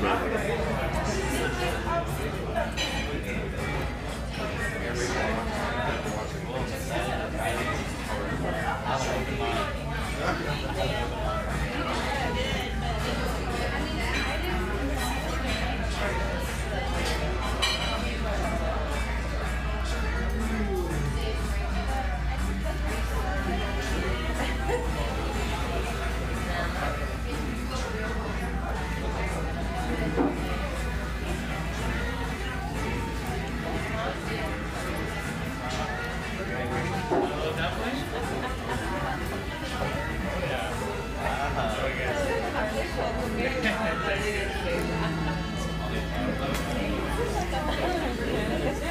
Thank you.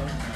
거야.